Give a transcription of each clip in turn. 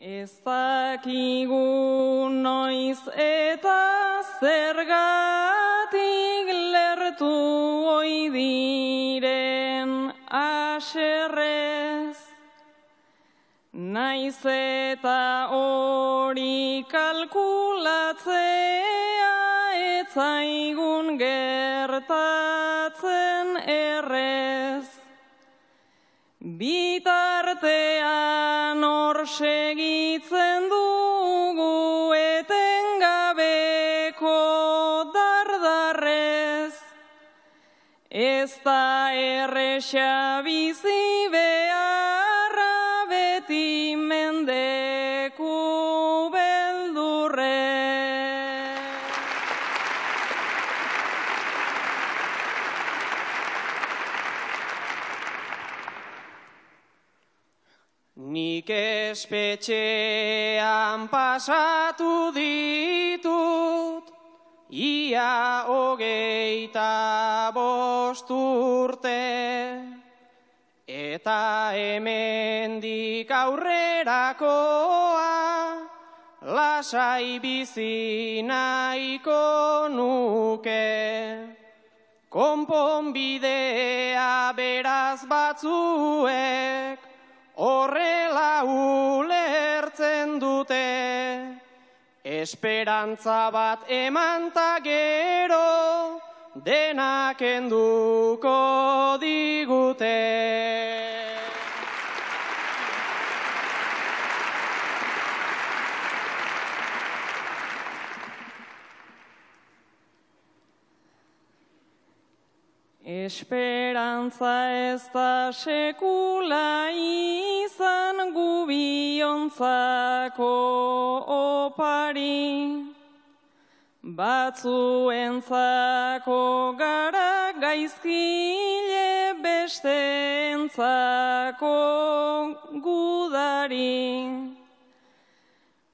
Ezakigu noiz eta zergatik lertu oidiren aserrez. Naiz eta hori kalkulatzea etzaigun gertatzen Bitartean hor segitzen dugu etengabeko dardarrez. Ez da erresa bizi beharra Nik espetxean pasatu ditut, ia hogeita bost urte, eta hemendik aurrerakoa, lasai bizi nahiko nuke. Konponbidea beraz batzuek, horrela Esperantza bat eman ta gero, denak enduko digute. Esperantza ez da sekula izan gubiontzako opari. Batzuentzako gara gaizkile besteentzako gudari.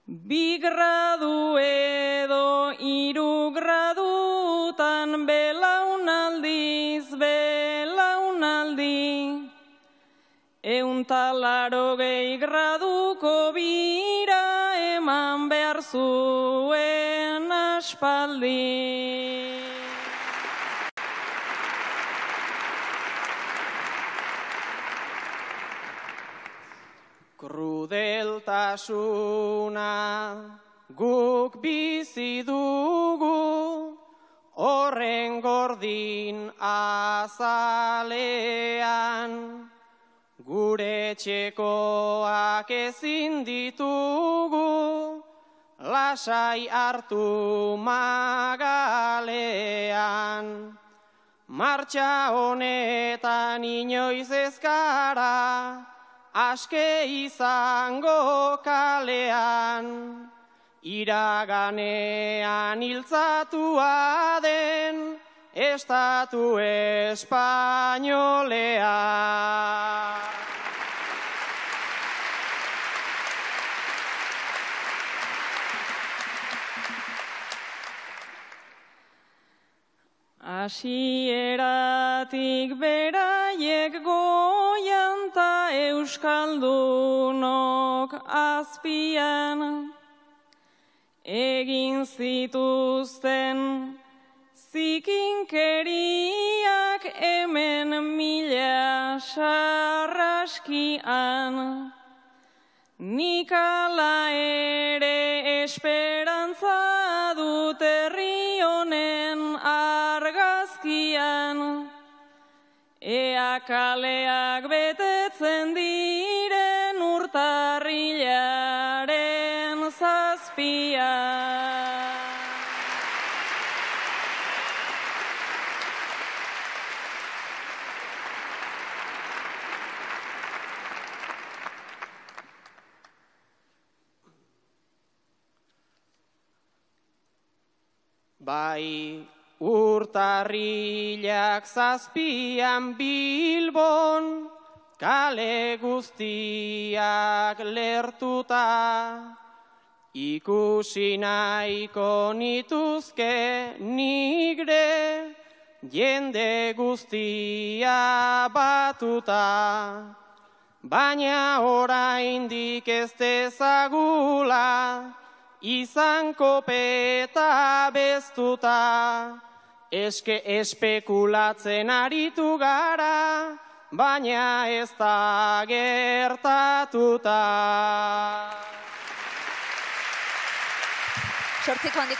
Bi gradu Euntalaro gehi graduko bira eman behar zuen aspaldi. Krudeltasuna guk bizi dugu, horren gordin azalean. Gure txekoak ezin ditugu, lasai hartu magalean. Martxa honetan inoiz ezkara, aske izango kalean. Iraganean hiltzatua den, estatu espainolea. Hasieratik beraiek goian ta euskaldunok azpian. Egin zituzten zikinkeriak hemen mila sarraskian. Nik kaleak betetzen diren urtarrilaren zazpia. Bai urtarrilak zazpian bilbon, kale guztiak lertuta, ikusi nahiko nituzke nigre, jende guztia batuta. baina oraindik ez dezagula, izan kopeta beztuta, eske espekulatzen aritu gara, baina ez da gertatuta. Sortziko handiko